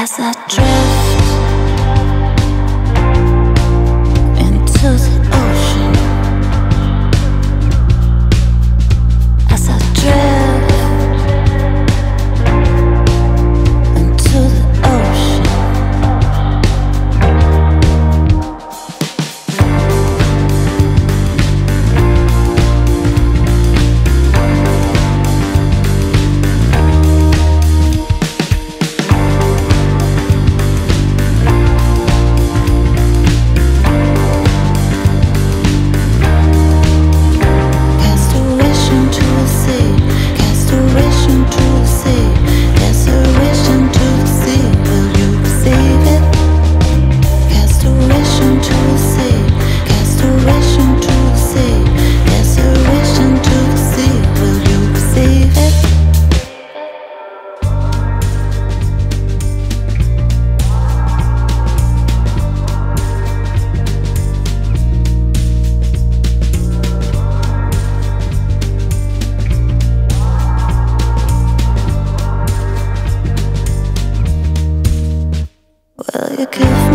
As I drift into the Will